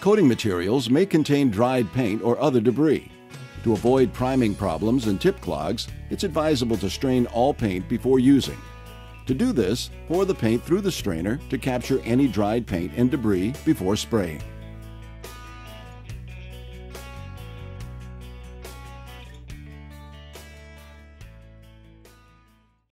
Coating materials may contain dried paint or other debris. To avoid priming problems and tip clogs, it's advisable to strain all paint before using. To do this, pour the paint through the strainer to capture any dried paint and debris before spraying.